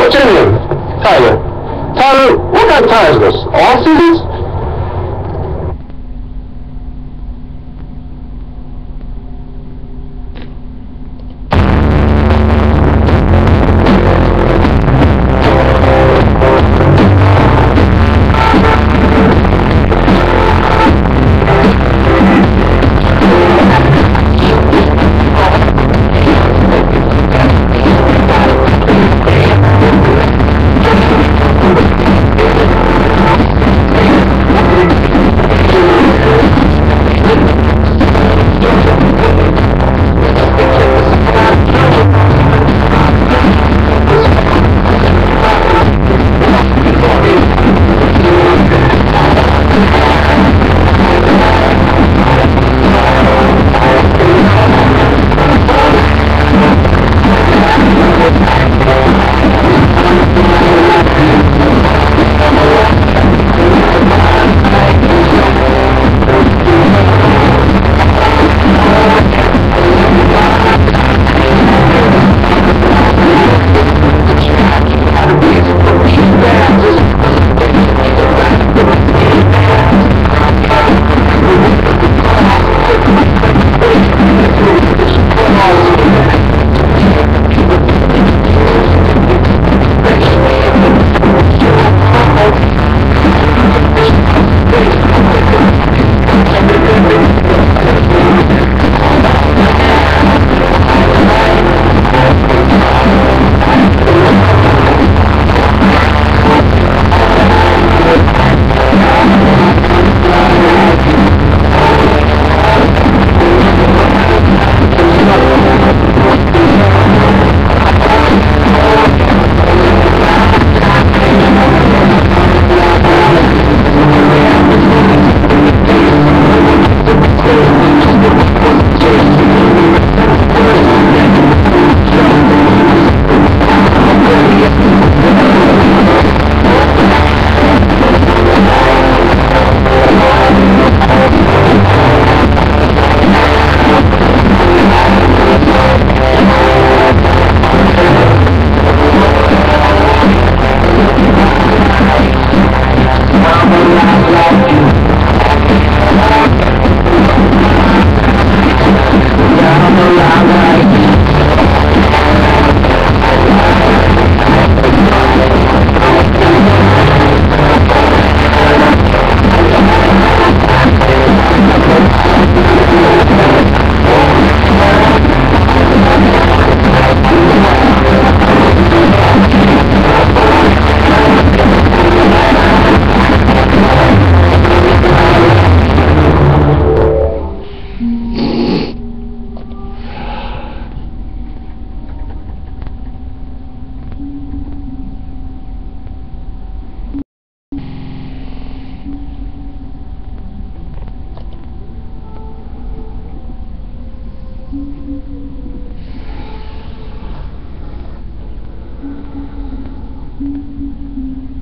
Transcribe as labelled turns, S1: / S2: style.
S1: What's your name? What kind of tire is this? All seasons? Thank you.